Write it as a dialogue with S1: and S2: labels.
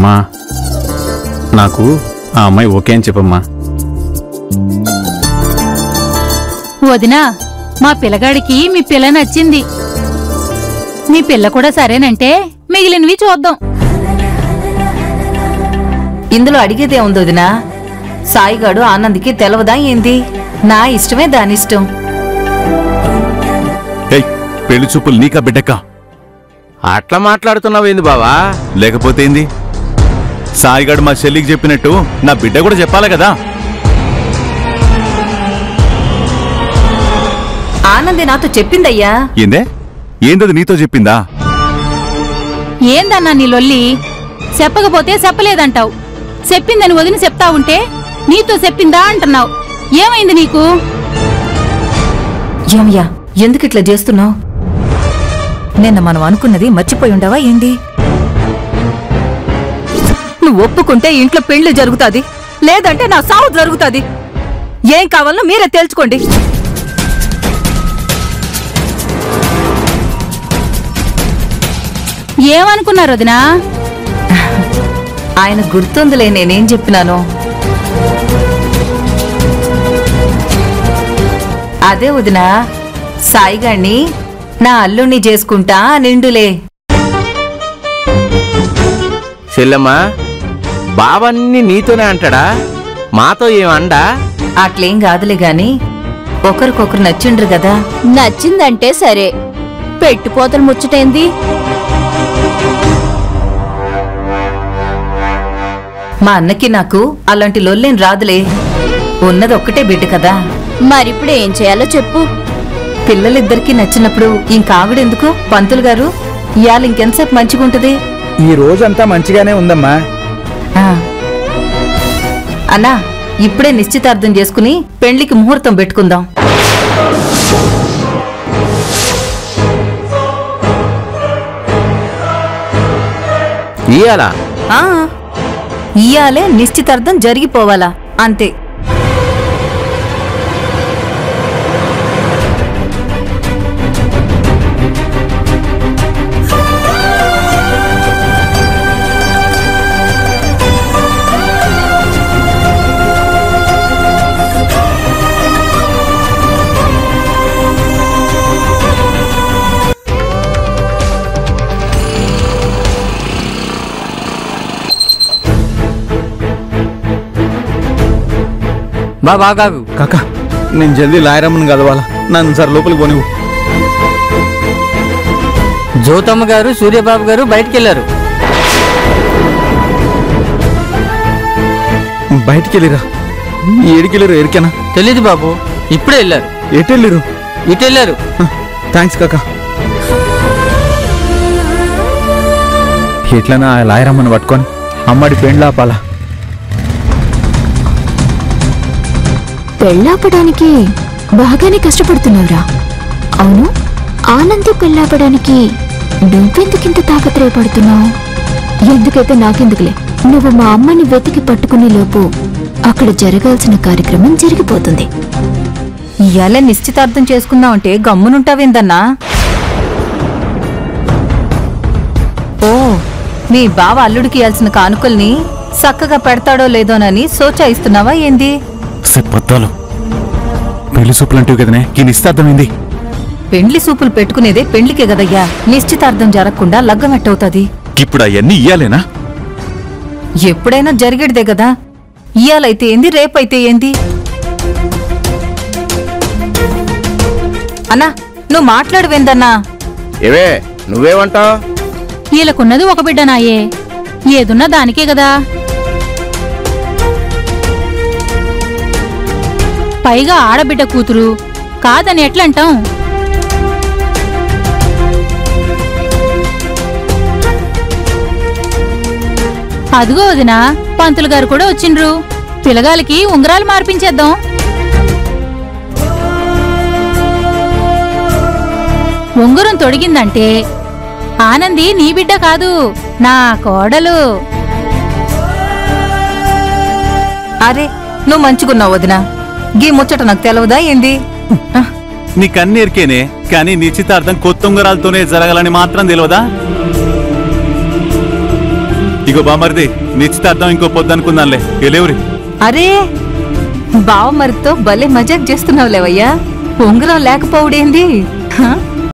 S1: అమ్మా నాకు ఆ అమ్మాయి ఓకే అని చెప్పమ్మా.
S2: వదినా మా పిల్లగాడికి మీ పిల్ల నచ్చింది. మీ పిల్ల కూడా సరేనంటే మిగిలినవి చూద్దాం.
S3: ఇందులో అడిగేదే ఉంది వదినా? సాయిగాడు ఆనంద్కి తెలవదా ఏంది? నా ఇష్టమే దానిష్టం
S4: ఏయ్ పెళ్ళి చూపులు నీకా బిడ్డకా?
S5: అట్లా మాట్లాడుతున్నావేంది బావా?
S4: లేకపోతే ఏంది? సాయిగాడు మా చెల్లికి చెప్పినట్టు నా బిడ్డ కూడా చెప్పాలి కదా.
S3: ఆనంది నాతో చెప్పిందయ్యా.
S4: ఏందే? ఏందది నీతో చెప్పిందా?
S2: ఏందన్నా నీ లొల్లి? చెప్పకపోతే చెప్పలేదంటావు. చెప్పిందని వదిన చెప్తా ఉంటే నీతో చెప్పిందా అంటున్నావు. ఏమైంది నీకు?
S3: ఏమయ్యా ఎందుకు ఇట్లా చేస్తున్నావు? నిన్న మనం అనుకున్నది మర్చిపోయి ఉండవా ఏంది? నువ్వు ఒప్పుకుంటే ఇంట్లో పెళ్ళి జరుగుతాది. లేదంటే నా సావు జరుగుతాది. ఏం కావాలో మీరే తేల్చుకోండి.
S2: ఏమనుకున్నారు వదినా?
S3: ఆయన గుర్తుందిలే నేనేం చెప్పినాను. అదే వదినా సాయిగాణ్ణి నా అల్లుణ్ణి చేసుకుంటా నిండులే
S5: చెల్లెమ్మా బావన్నీ నీతోనే అంటాడా? మాతో ఏమండా?
S3: అట్లేం కాదులే గాని ఒకరికొకరు నచ్చిండ్రు కదా.
S6: నచ్చిందంటే సరే. పెట్టుపోతలు ముచ్చటేంది?
S3: మా అన్నకి నాకు అలాంటి లొల్లేం రాదులే. ఉన్నది ఒక్కటే బిడ్డ కదా.
S6: మరిప్పుడు ఏం చేయాలో చెప్పు.
S3: పిల్లలిద్దరికీ నచ్చినప్పుడు ఇంకావిడెందుకు పంతులు గారు ఇవాళ ఇంకెంతసేపు మంచిగుంటది?
S7: ఈ రోజంతా మంచిగానే ఉందమ్మా.
S3: అన్నా ఇప్పుడే నిశ్చితార్థం చేసుకుని పెళ్ళికి ముహూర్తం పెట్టుకుందాం.
S5: ఇయ్యాలా?
S3: ఆ. ఇయాలే నిశ్చితార్థం జరిగిపోవాలా. అంతే.
S8: బా బాగాగు
S7: కాక నేను జల్దీ లాయరమ్మని కదవాలా నన్ను సార్ లోపలికి పోనివ్వు.
S8: జ్యోతమ్మ గారు సూర్యబాబు గారు బయటికి వెళ్ళారు
S7: బయటికి వెళ్ళిరా ఏడికి వెళ్ళిరు ఎరికేనా?
S8: తెలీదు బాబు ఇప్పుడే వెళ్ళారు.
S7: ఎటు వెళ్ళిరు
S8: ఇటు వెళ్ళారు.
S7: థ్యాంక్స్ కాక. ఎట్లనా ఆ లాయరమ్మని పట్టుకొని అమ్మడి పెండ్లాపాలా.
S6: పెళ్ళాపడానికి బాగానే కష్టపడుతున్నావురా. అవును ఆనంది పెళ్ళాపడానికి నువ్వెందుకింత తాపత్రయపడుతున్నావు? ఎందుకైతే నాకెందుకులే నువ్వు మా అమ్మని వెతికి పట్టుకునే లోపు అక్కడ జరగాల్సిన కార్యక్రమం జరిగిపోతుంది.
S3: ఇయాలే నిశ్చితార్థం చేసుకుందామంటే గమ్మునుంటావేందన్నా? ఓ మీ బావ అల్లుడికి ఇయాల్సిన కానుకల్ని చక్కగా పెడతాడో లేదోనని సోచాయిస్తున్నావా ఏంది?
S4: చెప్పొద్దాలు పెళ్ళి చూపులు అంటివి కదనే ఈ నిశ్చితార్థమైంది.
S3: పెండ్లి సూపులు పెట్టుకునేదే పెండ్లికే గదయ్యా నిశ్చితార్థం జరగకుండా లగ్గం ఎట్టవుతుంది.
S4: ఇప్పుడు అవన్నీ ఇయ్యాలేనా?
S3: ఎప్పుడైనా జరిగేటిదే కదా. ఇయాలైతే ఏంది రేపైతే ఏంది? అన్నా నువ్వు మాట్లాడువేందన్నా?
S5: ఏవే నువ్వేమంటావు?
S2: వీళ్ళకున్నది ఒక బిడ్డనాయే. ఏదున్నా దానికే కదా. పైగా ఆడబిడ్డ కూతురు కాదని ఎట్లంటాం? అదిగో వదినా పంతులు గారు కూడా వచ్చిండ్రు. పిలగాలకి ఉంగరాలు మార్పించేద్దాం. ఉంగరం తొడిగిందంటే ఆనంది నీ బిడ్డ కాదు నా కోడలు.
S3: అరే నువ్వు మంచుకున్నావు వదినా. గీ ముచ్చట నాకు తెలవదా ఏంది?
S4: నీకన్నీ ఎరికేనే కానీ నిశ్చితార్థం కొత్త ఉంగరాలతోనే జరగాలని మాత్రం తెలియదా ఇగో బామర్ది నిశ్చితార్థం ఇంకో పొద్దు అనుకుందాంలే ఎలేవురి
S3: అరే బావమరితో భలే మజాక్ చేస్తున్నావు లేవయ్యా ఉంగరం లేకపోవడేంది?